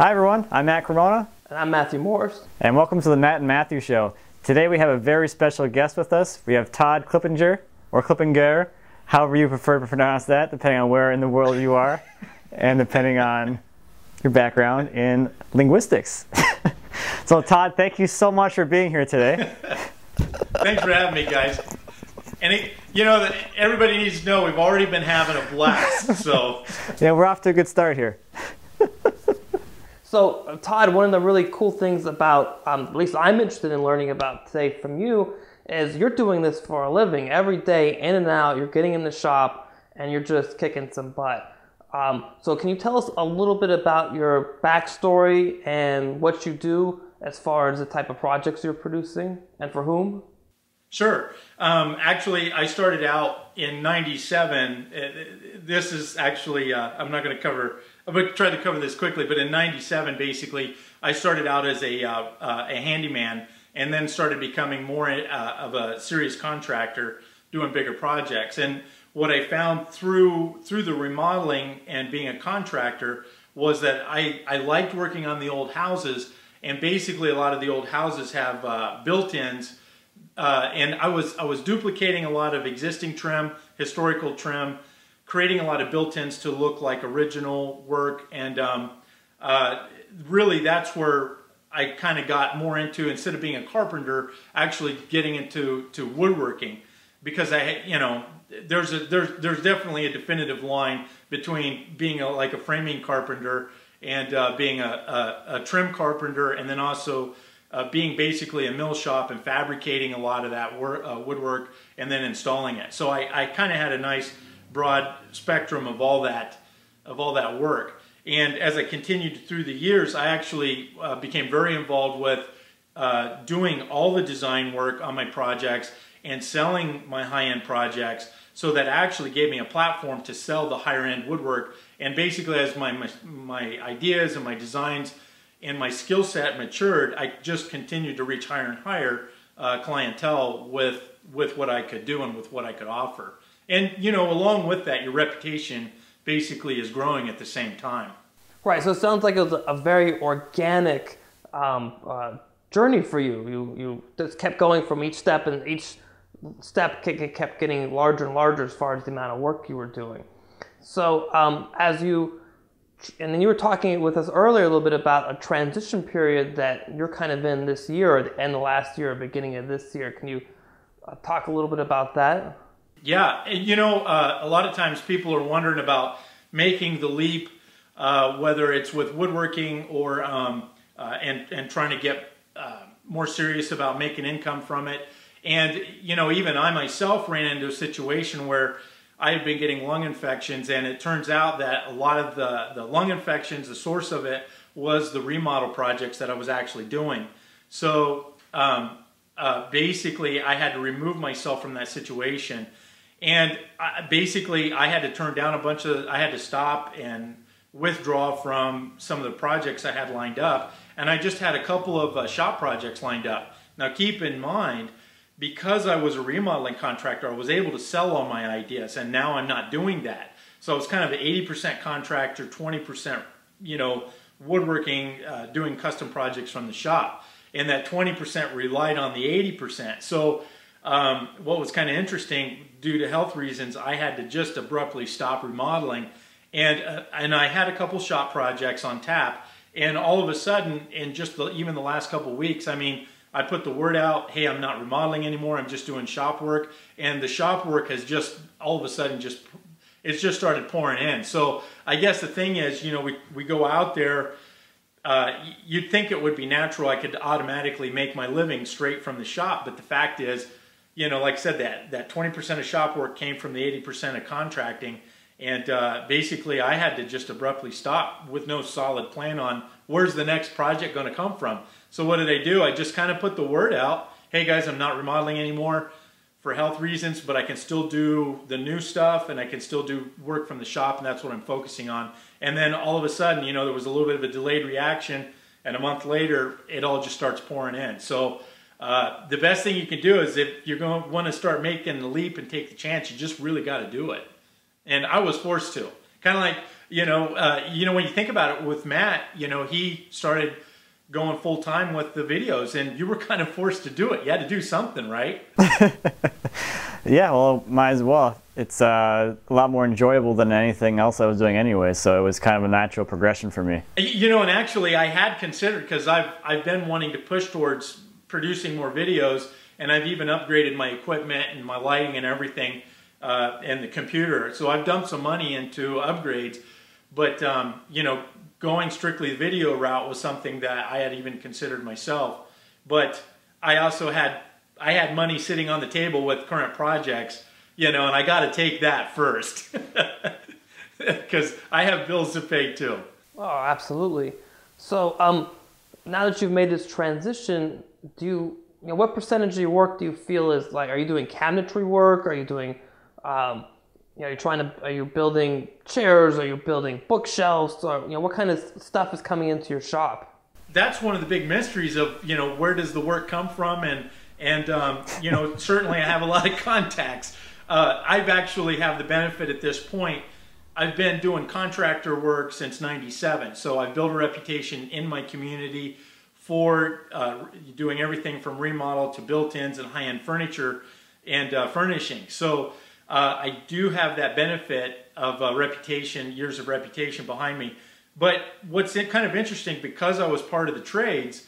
Hi everyone, I'm Matt Cremona. And I'm Matthew Morris. And welcome to the Matt and Matthew Show. Today we have a very special guest with us. We have Todd Clippinger, or Clippinger, however you prefer to pronounce that, depending on where in the world you are, and depending on your background in linguistics. so Todd, thank you so much for being here today. Thanks for having me, guys. And it, you know, that everybody needs to know we've already been having a blast. So yeah, we're off to a good start here. So, uh, Todd, one of the really cool things about, um, at least I'm interested in learning about today from you, is you're doing this for a living every day, in and out. You're getting in the shop and you're just kicking some butt. Um, so, can you tell us a little bit about your backstory and what you do as far as the type of projects you're producing and for whom? Sure. Um, actually, I started out in 97. Uh, this is actually, uh, I'm not going to cover I'm going to try to cover this quickly, but in 97, basically, I started out as a, uh, uh, a handyman and then started becoming more uh, of a serious contractor doing bigger projects. And what I found through, through the remodeling and being a contractor was that I, I liked working on the old houses and basically a lot of the old houses have uh, built-ins uh, and I was, I was duplicating a lot of existing trim, historical trim, creating a lot of built-ins to look like original work and um, uh, really that's where I kind of got more into instead of being a carpenter actually getting into to woodworking because I you know there's a there's there's definitely a definitive line between being a, like a framing carpenter and uh, being a, a, a, trim carpenter and then also uh, being basically a mill shop and fabricating a lot of that work, uh, woodwork and then installing it. So I, I kind of had a nice broad spectrum of all that of all that work. And as I continued through the years, I actually uh, became very involved with uh, doing all the design work on my projects and selling my high-end projects so that actually gave me a platform to sell the higher-end woodwork. And basically as my, my, my ideas and my designs and my skill set matured, I just continued to reach higher and higher uh, clientele with, with what I could do and with what I could offer. And, you know, along with that, your reputation basically is growing at the same time. Right. So it sounds like it was a very organic um, uh, journey for you. You you just kept going from each step, and each step kept getting larger and larger as far as the amount of work you were doing. So um, as you and then you were talking with us earlier a little bit about a transition period that you're kind of in this year, or the end of last year, or beginning of this year. Can you uh, talk a little bit about that? Yeah, you know, uh, a lot of times people are wondering about making the leap, uh, whether it's with woodworking or um, uh, and and trying to get uh, more serious about making income from it. And you know, even I myself ran into a situation where I had been getting lung infections, and it turns out that a lot of the the lung infections, the source of it was the remodel projects that I was actually doing. So um, uh, basically, I had to remove myself from that situation and I, basically, I had to turn down a bunch of, I had to stop and withdraw from some of the projects I had lined up. And I just had a couple of uh, shop projects lined up. Now, keep in mind, because I was a remodeling contractor, I was able to sell all my ideas, and now I'm not doing that. So it's kind of an 80% contractor, 20%, you know, woodworking, uh, doing custom projects from the shop. And that 20% relied on the 80%. So um, what was kind of interesting, due to health reasons, I had to just abruptly stop remodeling. And, uh, and I had a couple shop projects on tap. And all of a sudden, in just the, even the last couple weeks, I mean, I put the word out, hey, I'm not remodeling anymore, I'm just doing shop work. And the shop work has just, all of a sudden, just, it's just started pouring in. So I guess the thing is, you know, we, we go out there, uh, you'd think it would be natural I could automatically make my living straight from the shop, but the fact is, you know, like I said, that that 20% of shop work came from the 80% of contracting. And uh, basically, I had to just abruptly stop with no solid plan on where's the next project going to come from. So what did I do? I just kind of put the word out. Hey guys, I'm not remodeling anymore for health reasons, but I can still do the new stuff and I can still do work from the shop, and that's what I'm focusing on. And then all of a sudden, you know, there was a little bit of a delayed reaction, and a month later, it all just starts pouring in. So uh, the best thing you can do is if you're going to want to start making the leap and take the chance, you just really got to do it. And I was forced to. Kind of like, you know, uh, you know when you think about it with Matt, you know, he started going full time with the videos, and you were kind of forced to do it. You had to do something, right? yeah, well, might as well. It's uh, a lot more enjoyable than anything else I was doing anyway, so it was kind of a natural progression for me. You know, and actually, I had considered because I've I've been wanting to push towards producing more videos, and I've even upgraded my equipment and my lighting and everything, uh, and the computer. So I've dumped some money into upgrades, but um, you know, going strictly the video route was something that I had even considered myself. But I also had I had money sitting on the table with current projects, you know, and I got to take that first because I have bills to pay too. Oh, absolutely. So, um, now that you've made this transition, do you, you know, what percentage of your work do you feel is like? Are you doing cabinetry work? Are you doing um, you know, you're trying to, are you building chairs? Are you building bookshelves? Or, you know, what kind of stuff is coming into your shop? That's one of the big mysteries of, you know, where does the work come from? And, and um, you know, certainly I have a lot of contacts. Uh, I've actually have the benefit at this point. I've been doing contractor work since 97. So I've built a reputation in my community for uh, doing everything from remodel to built-ins and high-end furniture and uh, furnishing. So uh, I do have that benefit of uh, reputation, years of reputation behind me. But what's kind of interesting, because I was part of the trades,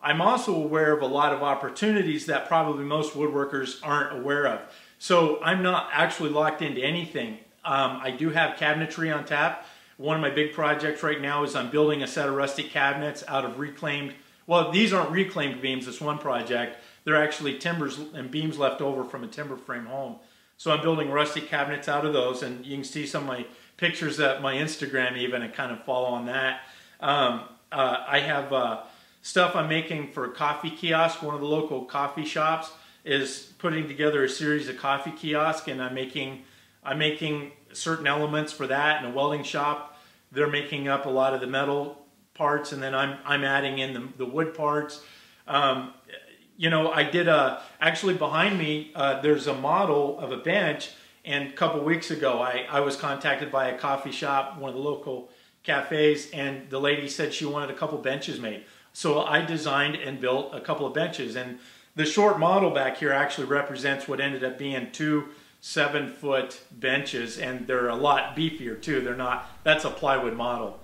I'm also aware of a lot of opportunities that probably most woodworkers aren't aware of. So I'm not actually locked into anything. Um, I do have cabinetry on tap. One of my big projects right now is I'm building a set of rustic cabinets out of reclaimed, well, these aren't reclaimed beams, this one project. They're actually timbers and beams left over from a timber frame home. So I'm building rusty cabinets out of those, and you can see some of my pictures at my Instagram even and kind of follow on that. Um, uh, I have uh, stuff I'm making for a coffee kiosk. One of the local coffee shops is putting together a series of coffee kiosks, and I'm making I'm making certain elements for that in a welding shop. They're making up a lot of the metal parts, and then I'm I'm adding in the, the wood parts. Um, you know, I did a, actually behind me, uh, there's a model of a bench. And a couple weeks ago, I, I was contacted by a coffee shop, one of the local cafes, and the lady said she wanted a couple benches made. So I designed and built a couple of benches. And the short model back here actually represents what ended up being two seven foot benches and they're a lot beefier too. They're not, that's a plywood model.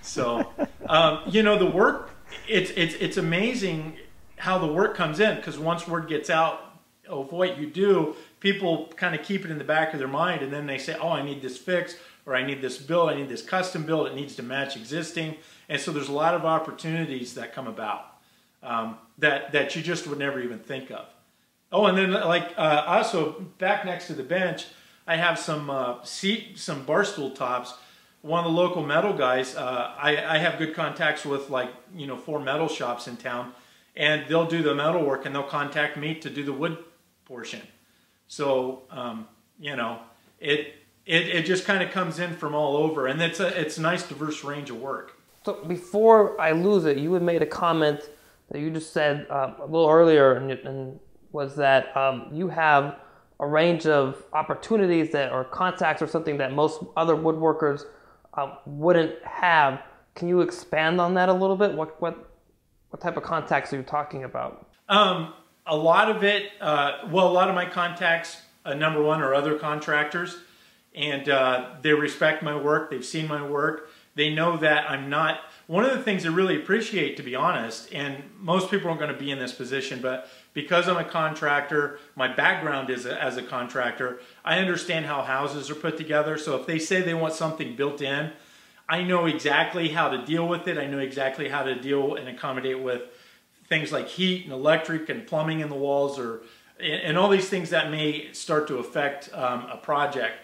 So, um, you know, the work, it's, it's, it's amazing how the work comes in because once word gets out of what you do, people kind of keep it in the back of their mind and then they say, oh, I need this fixed or I need this build, I need this custom build, it needs to match existing. And so there's a lot of opportunities that come about um, that, that you just would never even think of. Oh, and then like uh, also back next to the bench, I have some uh, seat, some bar stool tops. One of the local metal guys, uh, I, I have good contacts with like, you know, four metal shops in town and they'll do the metal work and they'll contact me to do the wood portion. So, um, you know, it, it, it just kind of comes in from all over and it's a, it's a nice diverse range of work. So before I lose it, you had made a comment that you just said uh, a little earlier and, and was that um, you have a range of opportunities that or contacts or something that most other woodworkers uh, wouldn't have. Can you expand on that a little bit? What, what what type of contacts are you talking about? Um, a lot of it, uh, well, a lot of my contacts, uh, number one, are other contractors, and uh, they respect my work. They've seen my work. They know that I'm not. One of the things I really appreciate, to be honest, and most people aren't going to be in this position, but because I'm a contractor, my background is a, as a contractor, I understand how houses are put together. So if they say they want something built in, I know exactly how to deal with it. I know exactly how to deal and accommodate with things like heat and electric and plumbing in the walls or and all these things that may start to affect um, a project.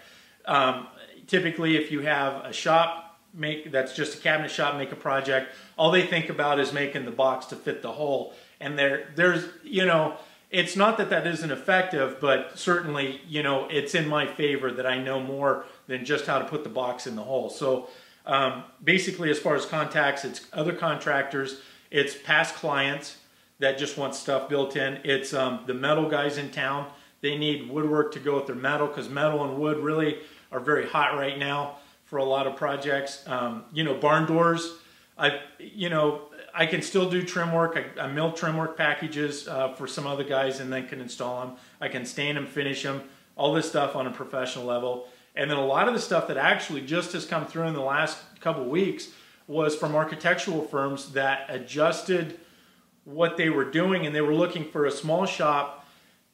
Um, typically, if you have a shop make that's just a cabinet shop make a project, all they think about is making the box to fit the hole. And there, there's you know, it's not that that isn't effective, but certainly you know it's in my favor that I know more than just how to put the box in the hole. So um, basically, as far as contacts, it's other contractors, it's past clients that just want stuff built in. It's um, the metal guys in town. They need woodwork to go with their metal because metal and wood really are very hot right now for a lot of projects. Um, you know, barn doors. I, you know, I can still do trim work. I, I mill trim work packages uh, for some other guys, and then can install them. I can stain them, finish them, all this stuff on a professional level. And then a lot of the stuff that actually just has come through in the last couple weeks was from architectural firms that adjusted what they were doing, and they were looking for a small shop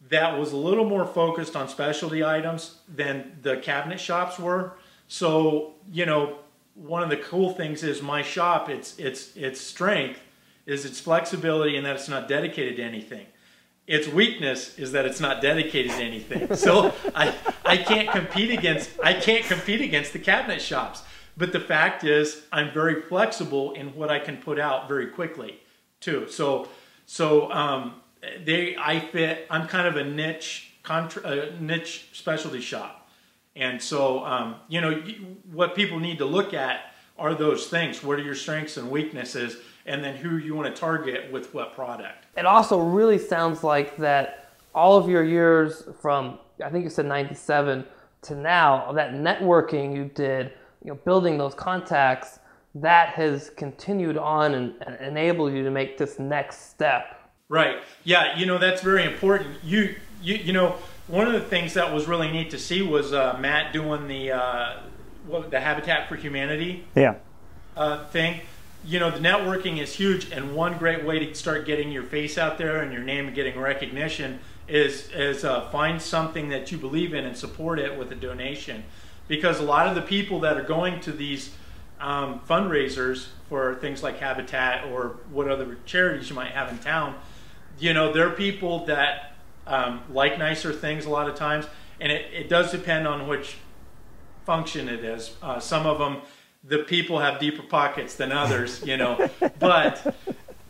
that was a little more focused on specialty items than the cabinet shops were. So, you know, one of the cool things is my shop, its its its strength is its flexibility and that it's not dedicated to anything. Its weakness is that it's not dedicated to anything. So I I can't compete against I can't compete against the cabinet shops. But the fact is I'm very flexible in what I can put out very quickly too. So so um, they I fit I'm kind of a niche contra, a niche specialty shop. And so, um, you know, what people need to look at are those things. What are your strengths and weaknesses? And then who you want to target with what product. It also really sounds like that all of your years from, I think you said 97 to now, that networking you did, you know, building those contacts, that has continued on and, and enabled you to make this next step. Right. Yeah, you know, that's very important. You, you, you know, one of the things that was really neat to see was uh, Matt doing the uh, what, the Habitat for Humanity yeah. uh, thing. You know, the networking is huge, and one great way to start getting your face out there and your name getting recognition is is uh, find something that you believe in and support it with a donation. Because a lot of the people that are going to these um, fundraisers for things like Habitat or what other charities you might have in town, you know, they're people that um, like nicer things a lot of times, and it, it does depend on which function it is. Uh, some of them, the people have deeper pockets than others, you know, but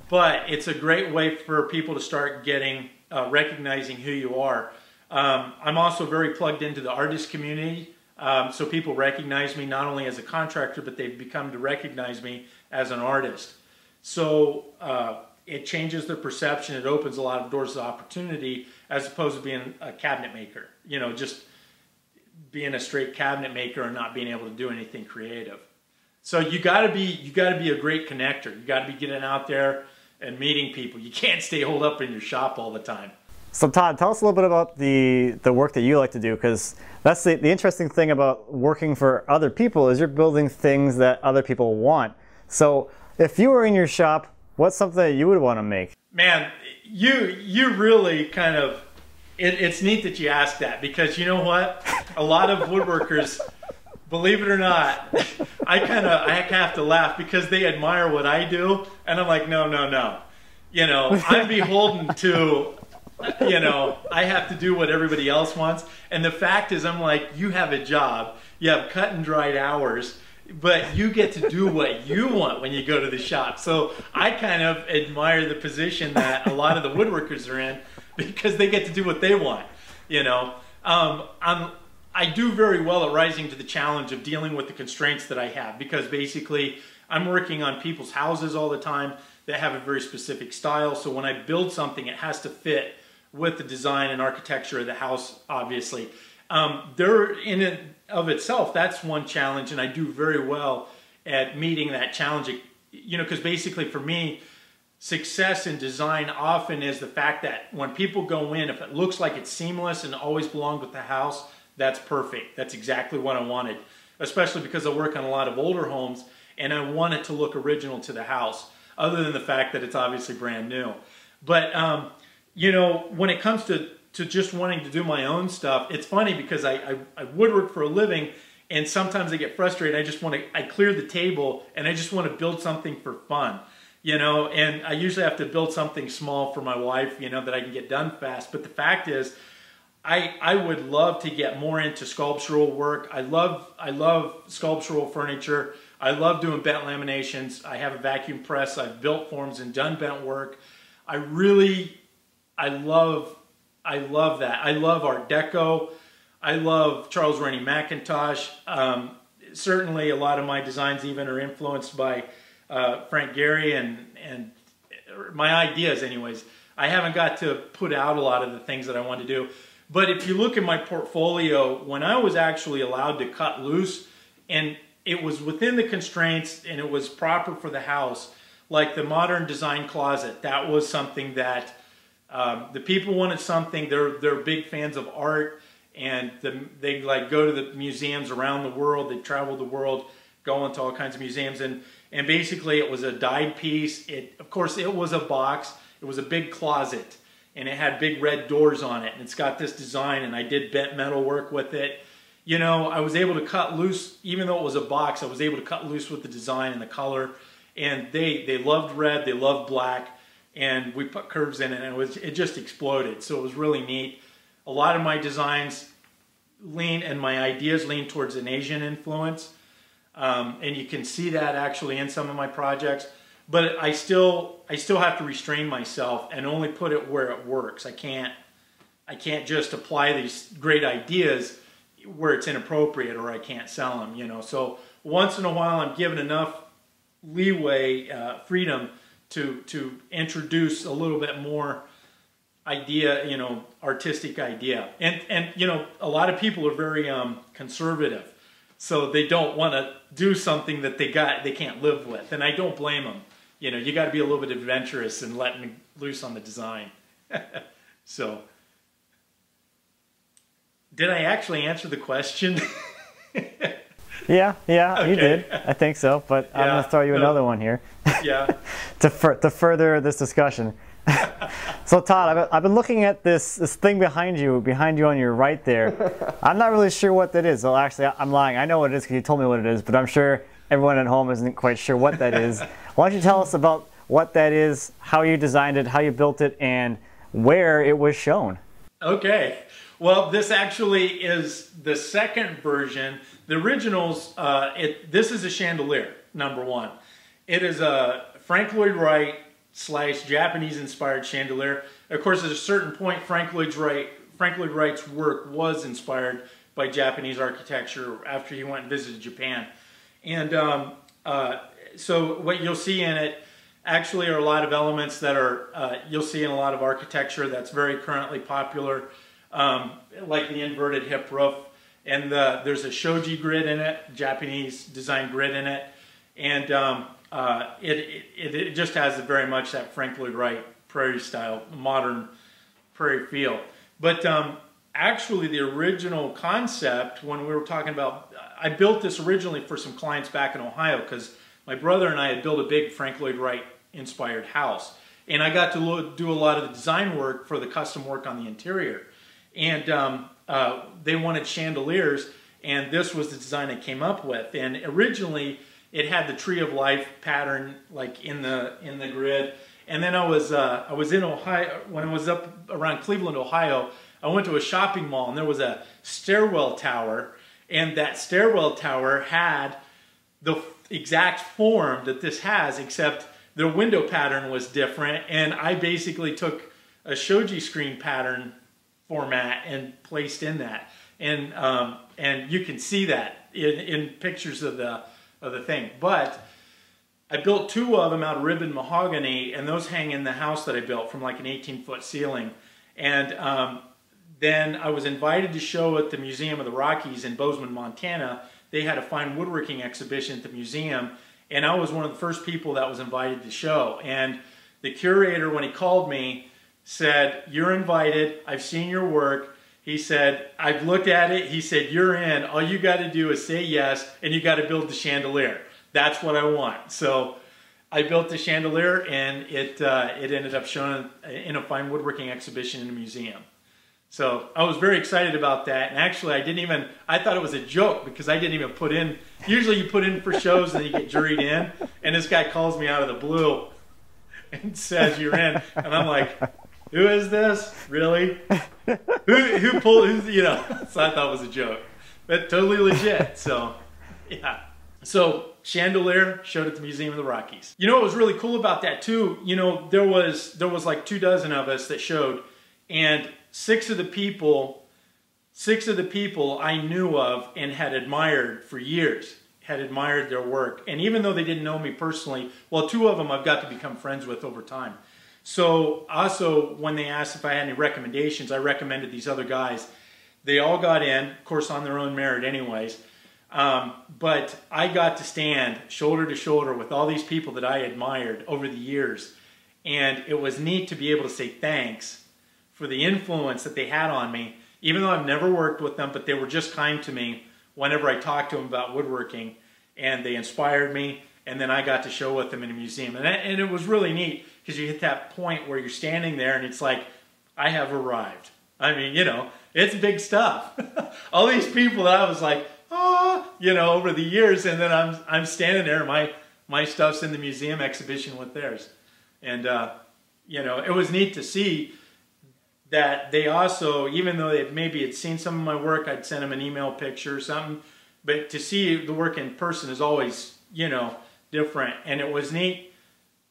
but it's a great way for people to start getting uh, recognizing who you are. Um, I'm also very plugged into the artist community. Um, so people recognize me not only as a contractor, but they've become to recognize me as an artist. So uh, it changes their perception. It opens a lot of doors of opportunity as opposed to being a cabinet maker. You know, just being a straight cabinet maker and not being able to do anything creative. So you got to be you got to be a great connector. You got to be getting out there and meeting people. You can't stay holed up in your shop all the time. So Todd, tell us a little bit about the the work that you like to do because that's the, the interesting thing about working for other people is you're building things that other people want. So if you were in your shop, what's something that you would want to make? Man, you you really kind of it, it's neat that you ask that because you know what? A lot of woodworkers believe it or not i kind of i have to laugh because they admire what i do and i'm like no no no. You know i'm beholden to you know i have to do what everybody else wants and the fact is i'm like you have a job. You have cut and dried hours but you get to do what you want when you go to the shop. So I kind of admire the position that a lot of the woodworkers are in because they get to do what they want. You know, um, I'm I do very well at rising to the challenge of dealing with the constraints that I have because basically I'm working on people's houses all the time that have a very specific style. So when I build something, it has to fit with the design and architecture of the house, obviously. Um, they're in it of itself, that's one challenge, and I do very well at meeting that challenge. You know, because basically for me, success in design often is the fact that when people go in, if it looks like it's seamless and always belonged with the house, that's perfect. That's exactly what I wanted, especially because I work on a lot of older homes and I want it to look original to the house, other than the fact that it's obviously brand new. But, um, you know, when it comes to to just wanting to do my own stuff. It's funny because I, I, I woodwork for a living and sometimes I get frustrated. I just want to, I clear the table and I just want to build something for fun, you know, and I usually have to build something small for my wife, you know, that I can get done fast. But the fact is, I, I would love to get more into sculptural work. I love, I love sculptural furniture. I love doing bent laminations. I have a vacuum press. I've built forms and done bent work. I really, I love I love that. I love Art Deco. I love Charles Rennie Mackintosh. Um, certainly, a lot of my designs even are influenced by uh, Frank Gehry and and my ideas, anyways. I haven't got to put out a lot of the things that I want to do. But if you look at my portfolio, when I was actually allowed to cut loose, and it was within the constraints and it was proper for the house. Like the modern design closet, that was something that um, the people wanted something. They're they're big fans of art, and the, they like go to the museums around the world. They travel the world, go into all kinds of museums, and and basically it was a dyed piece. It of course it was a box. It was a big closet, and it had big red doors on it, and it's got this design. And I did bent metal work with it. You know, I was able to cut loose, even though it was a box. I was able to cut loose with the design and the color. And they they loved red. They loved black and we put curves in it and it was it just exploded. So it was really neat. A lot of my designs lean and my ideas lean towards an asian influence. Um, and you can see that actually in some of my projects but i still i still have to restrain myself and only put it where it works. I can't i can't just apply these great ideas where it's inappropriate or i can't sell them you know? So once in a while i'm given enough leeway uh, freedom to to introduce a little bit more idea, you know, artistic idea. And and you know, a lot of people are very um, conservative, so they don't want to do something that they got they can't live with. And I don't blame them. You know, you got to be a little bit adventurous and letting loose on the design. so, did I actually answer the question? Yeah, yeah, okay. you did. I think so, but yeah, I'm going to throw you no. another one here. Yeah. to, fur to further this discussion. so Todd, I've, I've, been looking at this this thing behind you, behind you on your right there. I'm not really sure what that is. Well, actually, I'm lying. I know what it is because you told me what it is, but I'm sure everyone at home isn't quite sure what that is. Why don't you tell us about what that is, how you designed it, how you built it, and where it was shown? Okay. Well, this actually is the second version the originals, uh, it, this is a chandelier, number one. It is a Frank Lloyd Wright slash Japanese inspired chandelier. Of course, at a certain point, Frank Lloyd, Wright, Frank Lloyd Wright's work was inspired by Japanese architecture after he went and visited Japan. And um, uh, so what you'll see in it actually are a lot of elements that are, uh, you'll see in a lot of architecture that's very currently popular, um, like the inverted hip roof and the, there's a shoji grid in it, Japanese design grid in it, and um, uh, it, it, it just has very much that Frank Lloyd Wright prairie style, modern prairie feel. But um, actually the original concept, when we were talking about, I built this originally for some clients back in Ohio because my brother and I had built a big Frank Lloyd Wright inspired house. And I got to do a lot of the design work for the custom work on the interior. And um, uh, they wanted chandeliers, and this was the design I came up with. And originally, it had the tree of life pattern like in the in the grid. And then I was uh, I was in Ohio when I was up around Cleveland, Ohio. I went to a shopping mall, and there was a stairwell tower, and that stairwell tower had the exact form that this has, except the window pattern was different. And I basically took a shoji screen pattern format and placed in that. And, um, and you can see that in, in pictures of the, of the thing. But I built two of them out of ribbon mahogany, and those hang in the house that I built from like an 18 foot ceiling. And um, then I was invited to show at the Museum of the Rockies in Bozeman, Montana. They had a fine woodworking exhibition at the museum, and I was one of the first people that was invited to show. And the curator, when he called me, said, You're invited. I've seen your work. He said, I've looked at it. He said, You're in. All you got to do is say yes, and you got to build the chandelier. That's what I want. So I built the chandelier, and it, uh, it ended up shown in a fine woodworking exhibition in a museum. So I was very excited about that. And actually, I didn't even, I thought it was a joke because I didn't even put in, usually you put in for shows and you get juried in. And this guy calls me out of the blue and says, You're in. And I'm like, who is this? Really? who who pulled? Who's you know? So I thought it was a joke, but totally legit. So yeah. So chandelier showed at the Museum of the Rockies. You know what was really cool about that too? You know there was there was like two dozen of us that showed, and six of the people, six of the people I knew of and had admired for years had admired their work. And even though they didn't know me personally, well, two of them I've got to become friends with over time. So also when they asked if I had any recommendations, I recommended these other guys. They all got in, of course on their own merit anyways. Um, but I got to stand shoulder to shoulder with all these people that I admired over the years. And it was neat to be able to say thanks for the influence that they had on me, even though I've never worked with them, but they were just kind to me whenever I talked to them about woodworking. And they inspired me. And then I got to show with them in a museum. And, and it was really neat because you hit that point where you're standing there and it's like, I have arrived. I mean, you know, it's big stuff. all these people that I was like, ah, you know, over the years, and then I'm I'm standing there, my my stuff's in the museum exhibition with theirs, and uh, you know, it was neat to see that they also, even though they maybe had seen some of my work, I'd send them an email picture or something, but to see the work in person is always, you know, different, and it was neat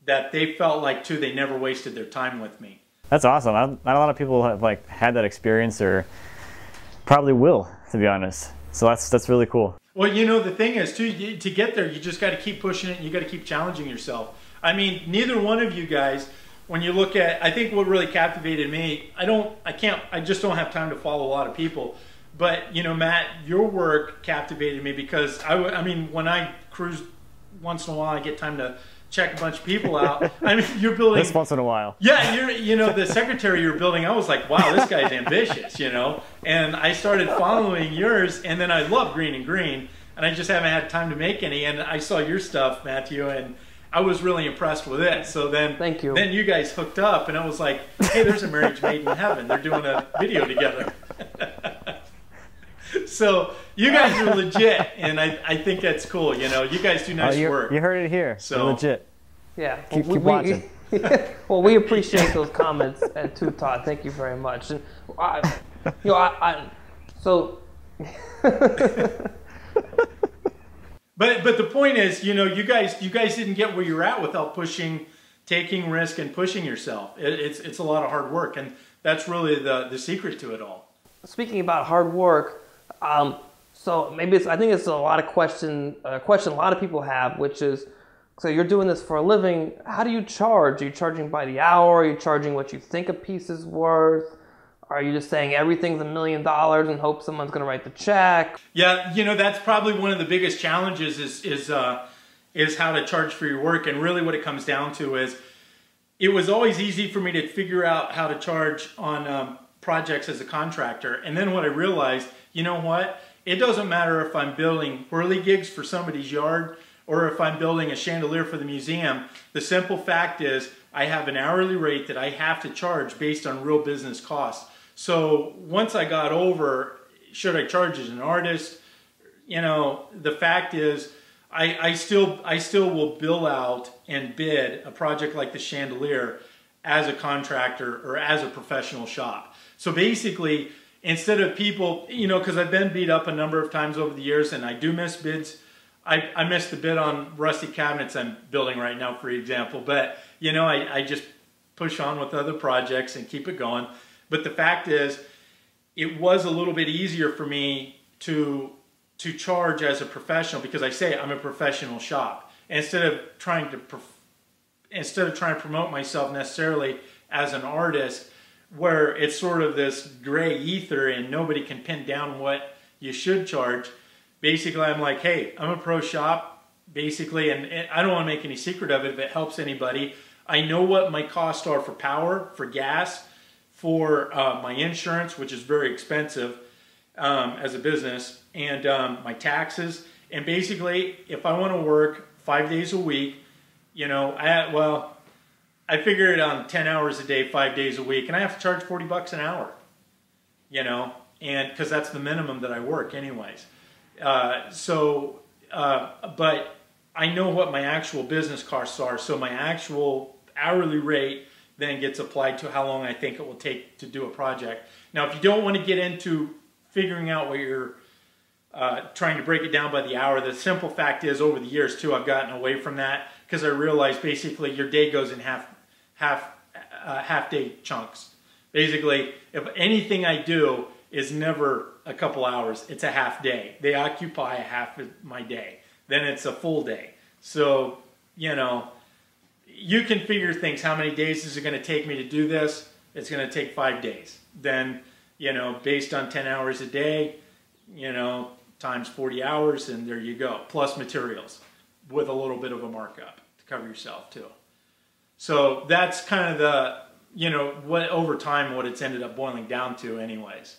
that they felt like too they never wasted their time with me. That's awesome. Not, not a lot of people have like had that experience or probably will, to be honest. So that's that's really cool. Well, you know the thing is too you, to get there, you just got to keep pushing it. and You got to keep challenging yourself. I mean, neither one of you guys, when you look at, I think what really captivated me. I don't, I can't, I just don't have time to follow a lot of people. But you know, Matt, your work captivated me because I, I mean, when I cruise once in a while, I get time to check a bunch of people out. I mean, you're building. This once in a while. Yeah, you're, you know, the secretary you're building, I was like, wow, this guy's ambitious, you know? And I started following yours, and then I love Greene and Greene, and I just haven't had time to make any. And I saw your stuff, Matthew, and I was really impressed with it. So then, Thank you. Then you guys hooked up, and I was like, hey, there's a marriage made in heaven. They're doing a video together. so you guys are legit, and I, I think that's cool. You know, you guys do oh, nice oh, work. You heard it here. So- You're legit. Yeah. Keep- well, keep we, watching. well, we appreciate those comments and too, Todd. Thank you very much. And I, you know, I, I so But but the point is, you know, you guys you guys didn't get where you're at without pushing, taking risk and pushing yourself. It, it's it's a lot of hard work, and that's really the the secret to it all. speaking about hard work, um, so maybe it's I think it's a lot of question a question a lot of people have, which is so you're doing this for a living. How do you charge? Are you charging by the hour? Are you charging what you think a piece is worth? Are you just saying everything's a million dollars and hope someone's going to write the check? Yeah, you know, that's probably one of the biggest challenges is is uh, is how to charge for your work, and really what it comes down to is it was always easy for me to figure out how to charge on um, projects as a contractor, and then what I realized, you know what? It doesn't matter if I'm building whirly gigs for somebody's yard or if I'm building a chandelier for the museum. The simple fact is I have an hourly rate that I have to charge based on real business costs. So once I got over, should I charge as an artist? You know, the fact is, I, I still I still will bill out and bid a project like the chandelier as a contractor or as a professional shop. So basically, instead of people, you know, because I've been beat up a number of times over the years, and I do miss bids. I, I missed the bid on rusty cabinets I'm building right now, for example. But you know, I, I just push on with other projects and keep it going. But the fact is, it was a little bit easier for me to to charge as a professional because I say I'm a professional shop instead of trying to instead of trying to promote myself necessarily as an artist where it's sort of this gray ether and nobody can pin down what you should charge. Basically i'm like hey i'm a pro shop basically and, i don't want to make any secret of it if it helps anybody. I know what my costs are for power for gas for uh, my insurance which is very expensive um, as a business and um, my taxes. And basically if i want to work five days a week you know i well I figure it on 10 hours a day, five days a week, and I have to charge 40 bucks an hour, you know, and because that's the minimum that I work anyways. Uh, so, uh, but I know what my actual business costs are, so my actual hourly rate then gets applied to how long I think it will take to do a project. Now, if you don't want to get into figuring out what you're uh, trying to break it down by the hour, the simple fact is over the years too, I've gotten away from that because I realized basically your day goes in half half uh, half day chunks. Basically, if anything I do is never a couple hours, it's a half day. They occupy a half of my day. Then it's a full day. So, you know, you can figure things. How many days is it going to take me to do this? It's going to take five days. Then, you know, based on 10 hours a day, you know, times 40 hours, and there you go, plus materials with a little bit of a markup to cover yourself too. So that's kind of the, you know, what over time what it's ended up boiling down to anyways.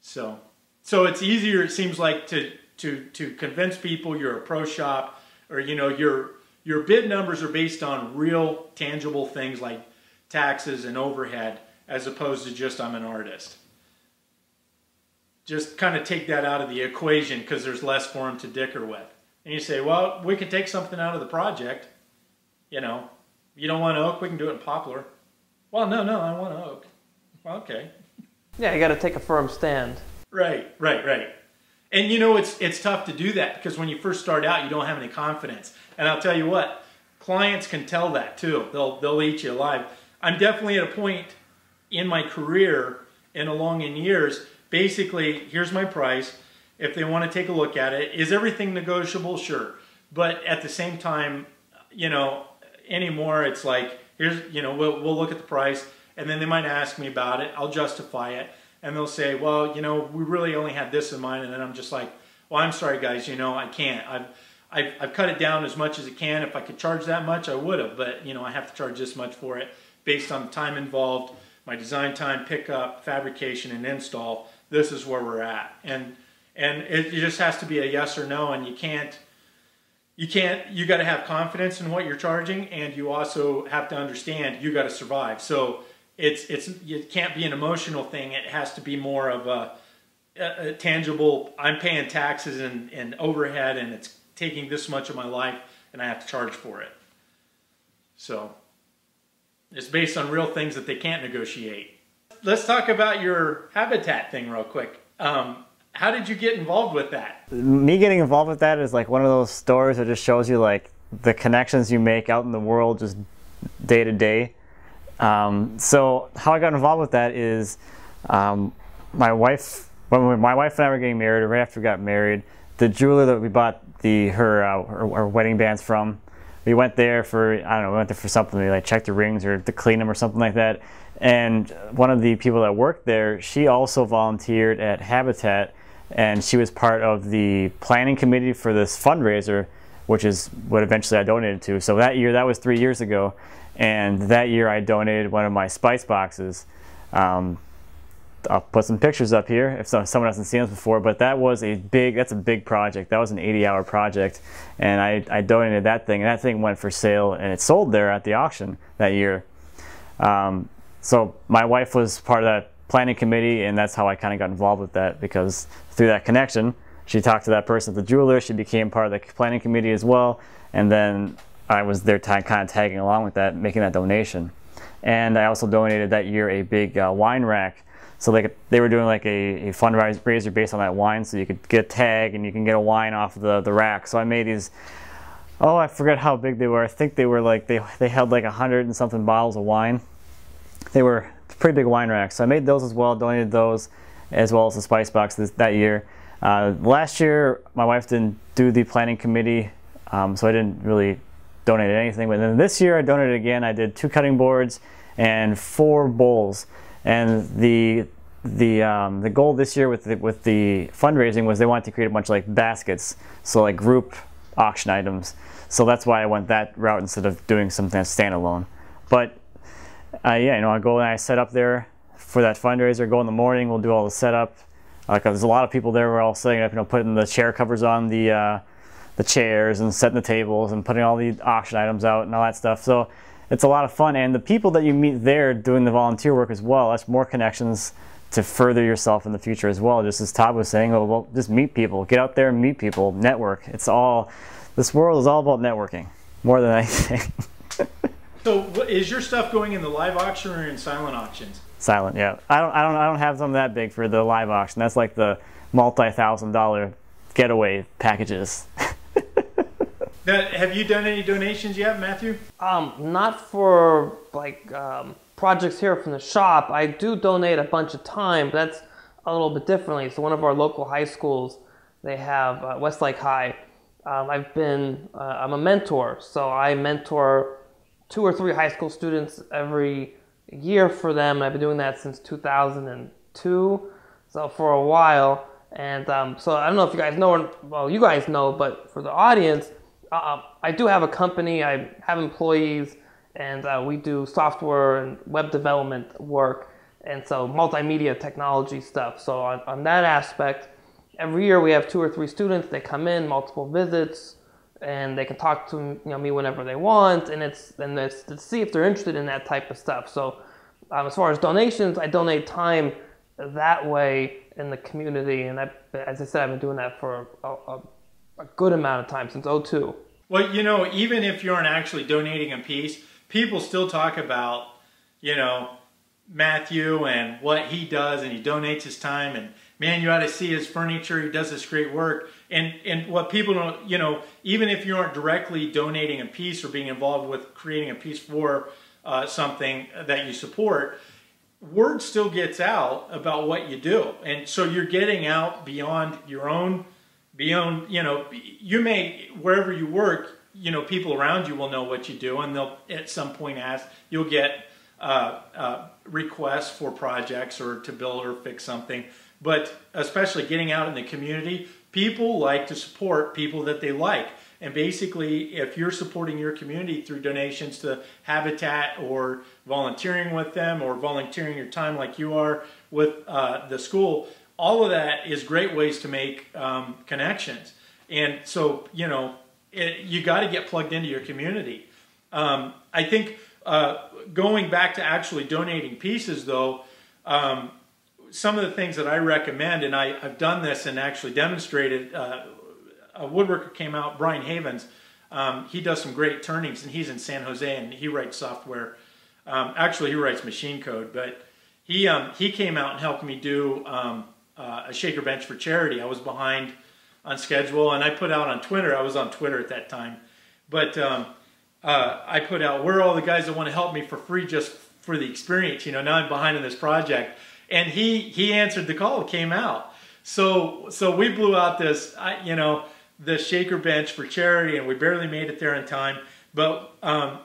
So, so it's easier, it seems like, to, to, to convince people you're a pro shop or, you know, your, your bid numbers are based on real tangible things like taxes and overhead as opposed to just I'm an artist just kind of take that out of the equation because there's less for them to dicker with. And you say, well, we can take something out of the project. You know, you don't want oak, we can do it in poplar. Well, no, no, I want oak. Well, okay. Yeah, you got to take a firm stand. Right, right, right. And you know, it's it's tough to do that because when you first start out, you don't have any confidence. And I'll tell you what, clients can tell that too. They'll they'll eat you alive. I'm definitely at a point in my career and along in years basically, here's my price. If they want to take a look at it, is everything negotiable? Sure. But at the same time, you know, anymore, it's like, here's, you know, we'll, we'll look at the price and then they might ask me about it. I'll justify it. And they'll say, well, you know, we really only had this in mind. And then I'm just like, well, I'm sorry, guys, you know, I can't. I've, I've, I've cut it down as much as it can. If I could charge that much, I would have. But, you know, I have to charge this much for it based on the time involved, my design time, pickup, fabrication, and install this is where we're at. And and it just has to be a yes or no, and you can't you can't you got to have confidence in what you're charging, and you also have to understand you got to survive. So it's it's it can't be an emotional thing. It has to be more of a, a, a tangible. I'm paying taxes and, and overhead, and it's taking this much of my life, and I have to charge for it. So it's based on real things that they can't negotiate let's talk about your habitat thing real quick. Um, how did you get involved with that? Me getting involved with that is like one of those stories that just shows you like the connections you make out in the world just day to day. Um, so how I got involved with that is um, my wife, when my wife and I were getting married, right after we got married, the jeweler that we bought the her, uh, her wedding bands from, we went there for I don't know, we went there for something. We like checked the rings or to clean them or something like that. And one of the people that worked there, she also volunteered at Habitat, and she was part of the planning committee for this fundraiser, which is what eventually I donated to. So that year, that was three years ago, and that year I donated one of my spice boxes. Um, I'll put some pictures up here if someone hasn't seen this before, but that was a big, that's a big project. That was an 80 hour project. And I, I donated that thing and that thing went for sale and it sold there at the auction that year. Um, so my wife was part of that planning committee, and that's how I kind of got involved with that because through that connection, she talked to that person at the jeweler. She became part of the planning committee as well, and then I was there kind of tagging along with that, making that donation. And I also donated that year a big uh, wine rack. So they, they were doing like a, a fundraiser based on that wine, so you could get a tag and you can get a wine off the, the rack. So I made these oh i forget how big they were i think they were like they, they held like a hundred and something bottles of wine they were pretty big wine racks. So I made those as well, donated those as well as the spice box this, that year. Uh, last year, my wife didn't do the planning committee, um, so I didn't really donate anything. But then this year, I donated again. I did two cutting boards and four bowls. And the the um, the goal this year with the, with the fundraising was they wanted to create a bunch of like baskets, so like group auction items. So that's why I went that route instead of doing something standalone. But uh, yeah, you know, I go and I set up there for that fundraiser. Go in the morning, we'll do all the setup. Like there's a lot of people there. We're all setting up, you know, putting the chair covers on the uh, the chairs and setting the tables and putting all the auction items out and all that stuff. So it's a lot of fun. And the people that you meet there doing the volunteer work as well, that's more connections to further yourself in the future as well. Just as Todd was saying, oh, well, just meet people, get out there and meet people, network. It's all, this world is all about networking more than anything. So, is your stuff going in the live auction or in silent auctions? Silent, yeah. I don't, I don't, I don't have something that big for the live auction. That's like the multi-thousand dollar getaway packages. now, have you done any donations yet, Matthew? Um, not for like um, projects here from the shop. I do donate a bunch of time, but that's a little bit differently. So one of our local high schools, they have uh, Westlake High. Um, I've been, uh, I'm a mentor, so I mentor two or three high school students every year for them. I've been doing that since 2002, so for a while. And um, so I don't know if you guys know, well, you guys know, but for the audience, uh, I do have a company. I have employees, and uh, we do software and web development work, and so multimedia technology stuff. So on, on that aspect, every year we have two or three students. They come in, multiple visits, and they can talk to you know, me whenever they want, and it's and it's to see if they're interested in that type of stuff. So um, as far as donations, I donate time that way in the community, and I, as I said, I've been doing that for a, a, a good amount of time since 02. Well, you know, even if you aren't actually donating a piece, people still talk about, you know, Matthew and what he does, and he donates his time, and man, you ought to see his furniture. He does this great work, and and what people don't, you know, even if you aren't directly donating a piece or being involved with creating a piece for uh, something that you support, word still gets out about what you do. And so you're getting out beyond your own, beyond, you know, you may, wherever you work, you know, people around you will know what you do and they'll at some point ask, you'll get uh, uh, requests for projects or to build or fix something. But especially getting out in the community, people like to support people that they like. And basically, if you're supporting your community through donations to Habitat or volunteering with them or volunteering your time like you are with uh, the school, all of that is great ways to make um, connections. And so, you know, it, you got to get plugged into your community. Um, I think uh, going back to actually donating pieces, though, um, some of the things that I recommend, and I, have done this and actually demonstrated uh, a woodworker came out, Brian Havens. Um, he does some great turnings, and he's in San Jose, and he writes software. Um, actually, he writes machine code, but he um, he came out and helped me do um, uh, a shaker bench for charity. I was behind on schedule, and I put out on Twitter. I was on Twitter at that time, but um, uh, I put out where are all the guys that want to help me for free just for the experience. You know, now I'm behind in this project, and he he answered the call, came out. So so we blew out this. You know the shaker bench for charity, and we barely made it there in time. But um,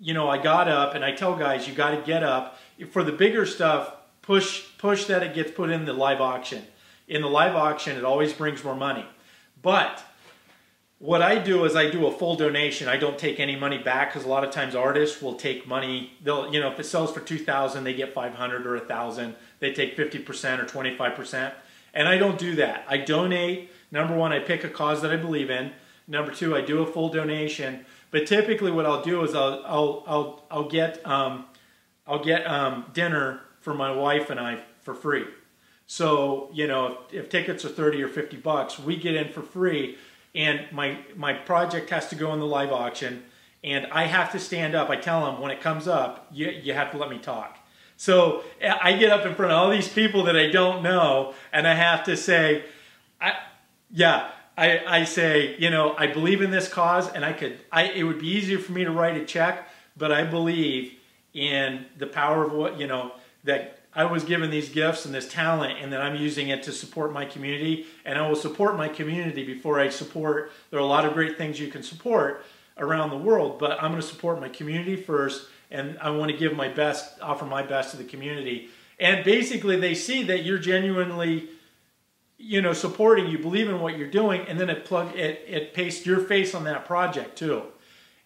you know, I got up, and I tell guys, you got to get up for the bigger stuff. Push push that it gets put in the live auction. In the live auction, it always brings more money. But what I do is I do a full donation. I don't take any money back because a lot of times artists will take money. They'll, you know, if it sells for two thousand, they get five hundred or a thousand. They take fifty percent or twenty five percent, and I don't do that. I donate Number one, I pick a cause that I believe in. Number two, I do a full donation. But typically, what I'll do is I'll I'll I'll, I'll get um, I'll get um, dinner for my wife and I for free. So you know, if, if tickets are thirty or fifty bucks, we get in for free, and my my project has to go in the live auction, and I have to stand up. I tell them when it comes up, you you have to let me talk. So eh, I get up in front of all these people that I don't know, and I have to say, I, yeah, I, I say, you know, I believe in this cause and I could, I, it would be easier for me to write a check, but I believe in the power of what, you know, that I was given these gifts and this talent and then I'm using it to support my community and I will support my community before I support, there are a lot of great things you can support around the world, but I'm going to support my community first and I want to give my best, offer my best to the community. And basically they see that you're genuinely you know, supporting you, believe in what you're doing, and then it plug it it pastes your face on that project too.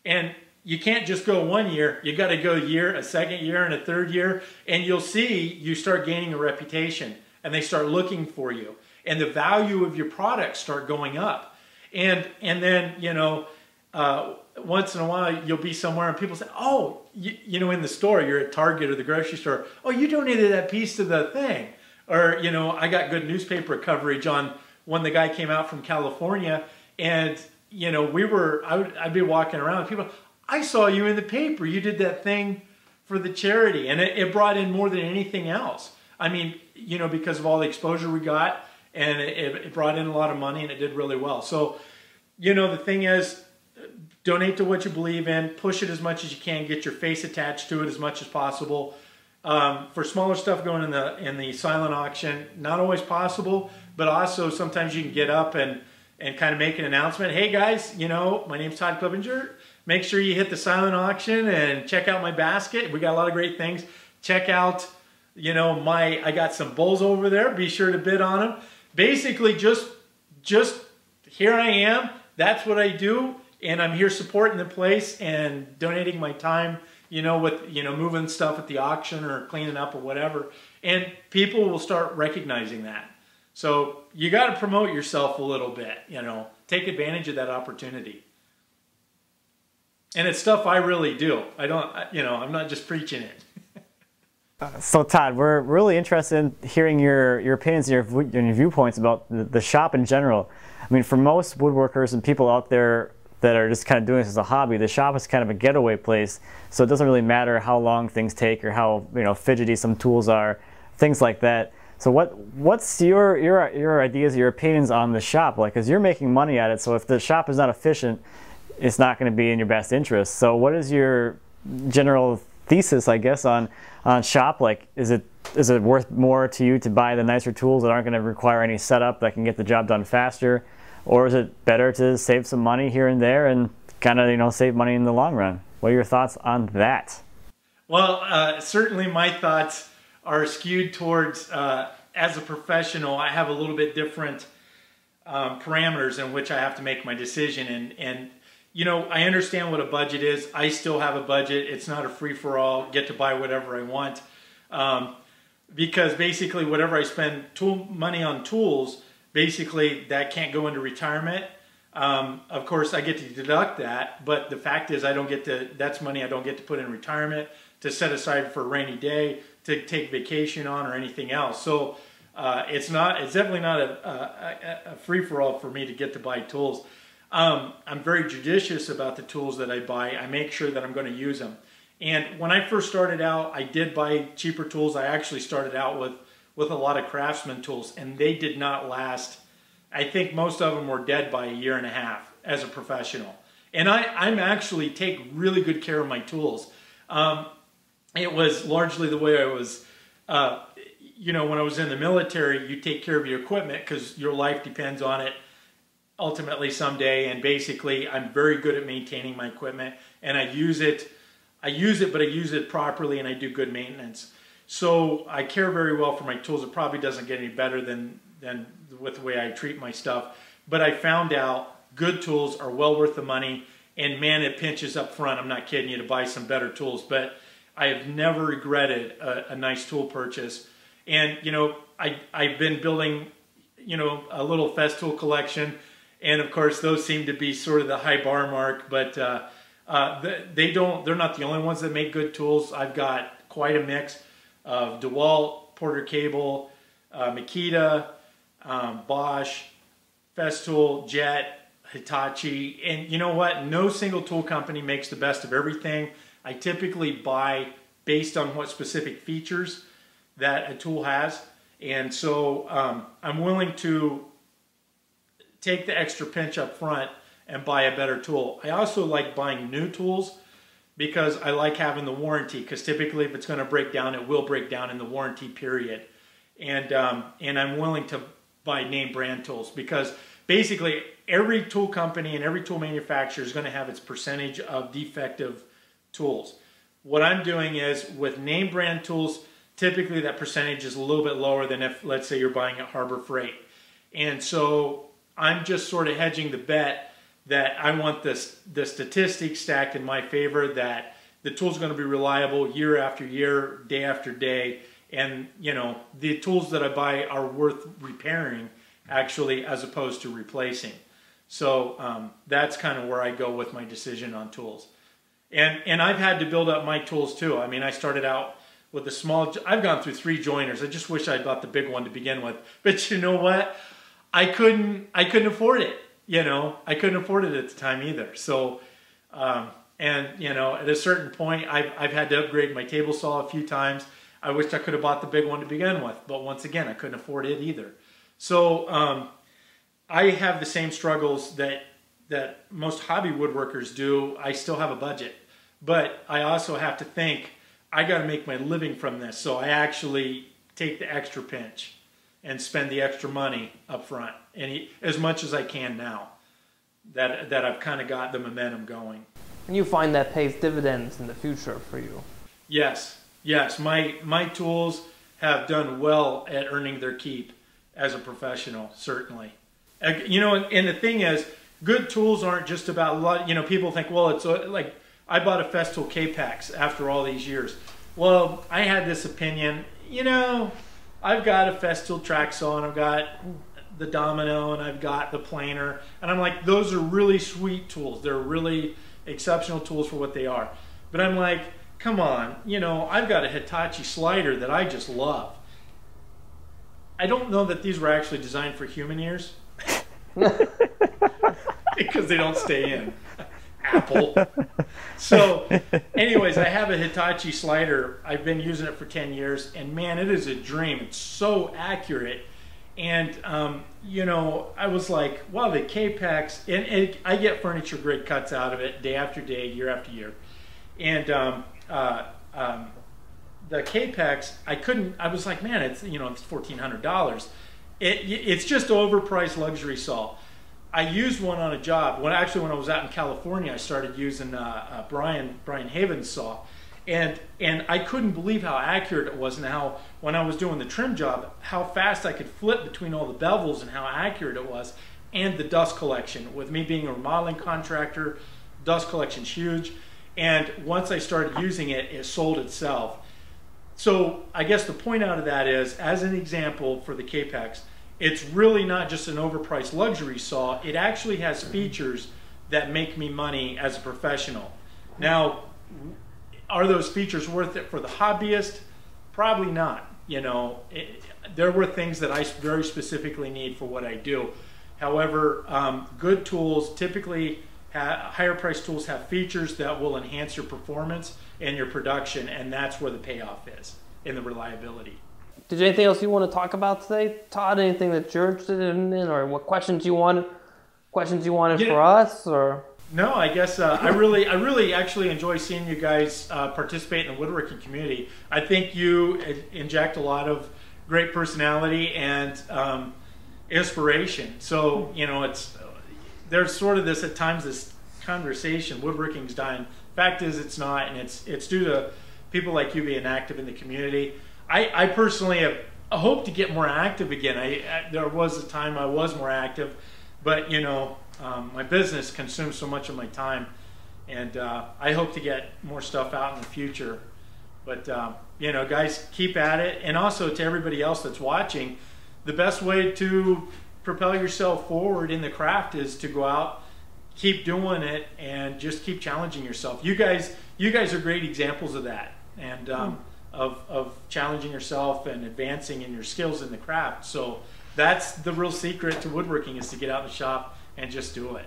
And you can't just go one year. You got to go a year, a second year, and a third year, and you'll see you start gaining a reputation, and they start looking for you, and the value of your products start going up, and and then you know. Uh, once in a while you'll be somewhere and people say, oh, you, you know, in the store, you're at Target or the grocery store, oh, you donated that piece to the thing. Or, you know, I got good newspaper coverage on when the guy came out from California and, you know, we were, I would, I'd be walking around people, I saw you in the paper. You did that thing for the charity and it, it brought in more than anything else. I mean, you know, because of all the exposure we got and it, it brought in a lot of money and it did really well. So, you know, the thing is, donate to what you believe in, push it as much as you can, get your face attached to it as much as possible. Um, for smaller stuff going in the in the silent auction, not always possible, but also sometimes you can get up and and kind of make an announcement. Hey guys, you know my name's Todd Clippinger. Make sure you hit the silent auction and check out my basket. We got a lot of great things. Check out, you know my I got some bulls over there. Be sure to bid on them. basically just just here I am. That's what I do, and I'm here supporting the place and donating my time. You know, with you know moving stuff at the auction or cleaning up or whatever, and people will start recognizing that. So you got to promote yourself a little bit. You know, take advantage of that opportunity. And it's stuff I really do. I don't, you know, I'm not just preaching it. So Todd, we're really interested in hearing your, your opinions and your, your viewpoints about the, the, shop in general. I mean, for most woodworkers and people out there that are just kind of doing this as a hobby, the shop is kind of a getaway place. So it doesn't really matter how long things take or how you know fidgety some tools are, things like that. So what what's your your your ideas, your opinions on the shop? Like, because you're making money at it. So if the shop is not efficient, it's not going to be in your best interest. So what is your general thesis, I guess, on on shop? Like, is it is it worth more to you to buy the nicer tools that aren't going to require any setup that can get the job done faster, or is it better to save some money here and there and kind of you know save money in the long run? What are your thoughts on that? Well, uh, certainly my thoughts are skewed towards uh, as a professional. I have a little bit different um, parameters in which I have to make my decision, and and you know, I understand what a budget is. I still have a budget. It's not a free for all, get to buy whatever I want. Um, because basically, whatever I spend tool money on tools, basically that can't go into retirement. Um, of course, I get to deduct that, but the fact is, I don't get to. That's money I don't get to put in retirement to set aside for a rainy day, to take vacation on, or anything else. So uh, it's not. It's definitely not a, a, a free for all for me to get to buy tools. Um, I'm very judicious about the tools that I buy. I make sure that I'm going to use them. And when I first started out, I did buy cheaper tools. I actually started out with, with a lot of craftsman tools, and they did not last. I think most of them were dead by a year and a half as a professional. And I, I'm actually take really good care of my tools. Um, it was largely the way I was, uh, you know, when I was in the military, you take care of your equipment because your life depends on it ultimately someday. And basically, I'm very good at maintaining my equipment, and I use it. I use it, but I use it properly, and I do good maintenance. So I care very well for my tools. It probably doesn't get any better than than with the way I treat my stuff. But I found out good tools are well worth the money. And man, it pinches up front. I'm not kidding you to buy some better tools. But I have never regretted a, a nice tool purchase. And you know, I I've been building, you know, a little Festool collection and of course those seem to be sort of the high bar mark but uh, uh, they don't they're not the only ones that make good tools. I've got quite a mix of dewalt porter cable uh, makita um, bosch festool jet hitachi. And you know what? No single tool company makes the best of everything. I typically buy based on what specific features that a tool has. And so um, i'm willing to take the extra pinch up front and buy a better tool. I also like buying new tools because I like having the warranty because typically if it's going to break down, it will break down in the warranty period. And, um, and I'm willing to buy name brand tools because basically every tool company and every tool manufacturer is going to have its percentage of defective tools. What I'm doing is with name brand tools, typically that percentage is a little bit lower than if, let's say, you're buying at Harbor Freight. And so I'm just sort of hedging the bet that I want this the statistics stacked in my favor that the tool's going to be reliable year after year, day after day, and you know the tools that I buy are worth repairing actually as opposed to replacing. So um, that's kind of where I go with my decision on tools. And and I've had to build up my tools too. I mean, I started out with a small. I've gone through three joiners. I just wish I'd bought the big one to begin with. But you know what? I couldn't I couldn't afford it. You know, I couldn't afford it at the time either. So, um, and you know, at a certain point, I've I've had to upgrade my table saw a few times. I wished I could have bought the big one to begin with, but once again, I couldn't afford it either. So, um, I have the same struggles that that most hobby woodworkers do. I still have a budget, but I also have to think I got to make my living from this. So I actually take the extra pinch and spend the extra money up front and as much as I can now that that I've kind of got the momentum going. And you find that pays dividends in the future for you. Yes. Yes, my my tools have done well at earning their keep as a professional, certainly. You know, and, the thing is, good tools aren't just about, lo- you know, people think, well, it's uh, like, I bought a Festool Kapex after all these years. Well, I had this opinion, you know, I've got a Festool track saw and I've got the Domino and I've got the Planer. And I'm like, those are really sweet tools. They're really exceptional tools for what they are. But I'm like, come on, you know, I've got a Hitachi slider that I just love. I don't know that these were actually designed for human ears because they don't stay in. Apple. So, anyways, I have a Hitachi slider. I've been using it for 10 years, and man, it is a dream. It's so accurate. And, um, you know, I was like, wow, the Kapex, and, and I get furniture grid cuts out of it day after day, year after year. And um, uh, um, the Kapex, I couldn't, I was like, man, it's, you know, it's $1,400. It, it's just overpriced luxury saw. I used one on a job. When actually, when I was out in California, I started using uh, uh, Brian Brian Haven's saw, and and I couldn't believe how accurate it was, and how when I was doing the trim job, how fast I could flip between all the bevels, and how accurate it was, and the dust collection. With me being a remodeling contractor, dust collection's huge, and once I started using it, it sold itself. So I guess the point out of that is, as an example for the Kapex, it's really not just an overpriced luxury saw. It actually has features that make me money as a professional. Now, are those features worth it for the hobbyist? Probably not. You know, it, there were things that I very specifically need for what I do. However, um, good tools typically higher priced tools have features that will enhance your performance and your production, and that's where the payoff is in the reliability. Did you anything else you want to talk about today, Todd? Anything that you're interested in, or what questions you want? Questions you wanted Yeah. for us, or No, I guess uh, I really, I really actually enjoy seeing you guys uh, participate in the woodworking community. I think you inject a lot of great personality and um, inspiration. So you know, it's there's sort of this at times this conversation woodworking's dying. Fact is, it's not, and it's it's due to people like you being active in the community. I, I personally have hope to get more active again. I, I there was a time I was more active, but you know um, my business consumes so much of my time, and uh, I hope to get more stuff out in the future. But um, you know, guys, keep at it, and also to everybody else that's watching, the best way to propel yourself forward in the craft is to go out, keep doing it, and just keep challenging yourself. You guys, you guys are great examples of that, and um, of of challenging yourself and advancing in your skills in the craft. So that's the real secret to woodworking is to get out in the shop and just do it.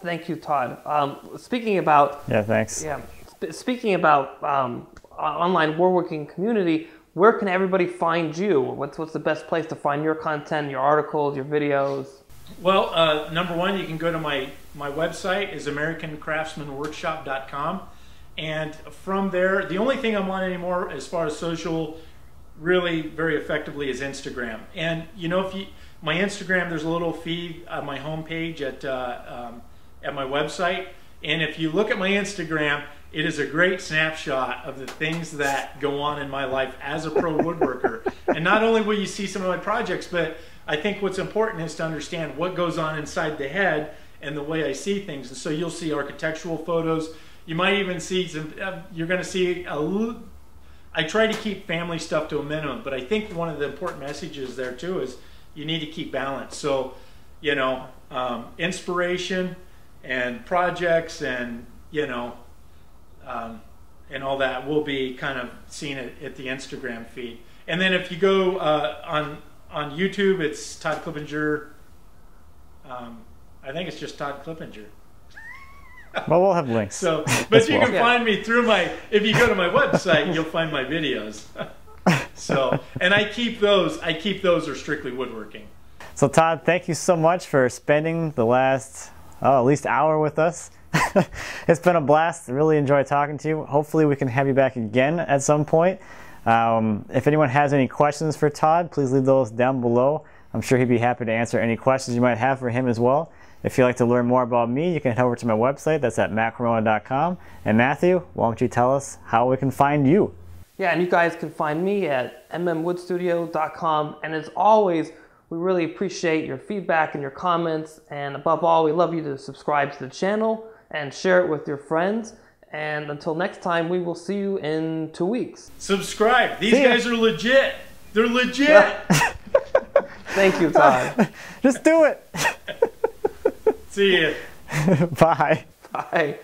thank you, Todd. Um, speaking about Yeah, thanks. yeah, sp- speaking about um, o- online woodworking community, where can everybody find you? What's what's the best place to find your content, your articles, your videos? Well, uh, number one, you can go to my my website is AmericanCraftsmanWorkshop.com, and from there, the only thing I'm on anymore as far as social, really very effectively is Instagram. And you know, if you my Instagram, there's a little feed on my homepage at uh, um, at my website, and if you look at my Instagram, it is a great snapshot of the things that go on in my life as a pro woodworker. and not only will you see some of my projects, but I think what's important is to understand what goes on inside the head and the way I see things. And so you'll see architectural photos. You might even see some. Uh, you're going to see a. I try to keep family stuff to a minimum, but I think one of the important messages there too is you need to keep balance. So, you know, um, inspiration and projects and you know um, and all that will be kind of seen at, at the Instagram feed. And then if you go uh, on on YouTube, it's Todd Clippinger. Um, I think it's just Todd Clippinger. Well, we'll have links. So, but you well. can Yeah. find me through my. If you go to my website, you'll find my videos. so, and I keep those. I keep those are strictly woodworking. So, Todd, thank you so much for spending the last, oh, at least hour with us. it's been a blast. Really enjoyed talking to you. Hopefully, we can have you back again at some point. Um, if anyone has any questions for Todd, please leave those down below. I'm sure he'd be happy to answer any questions you might have for him as well. If you'd like to learn more about me, you can head over to my website. That's at mattcremona.com. And Matthew, why don't you tell us how we can find you? Yeah, and you guys can find me at mmwoodstudio.com. And as always, We really appreciate your feedback and your comments. And above all, we love you to subscribe to the channel and share it with your friends. And until next time, we will see you in two weeks. Subscribe. These guys are legit. They're legit. Thank you, Todd. Just do it. See you. Bye. Bye.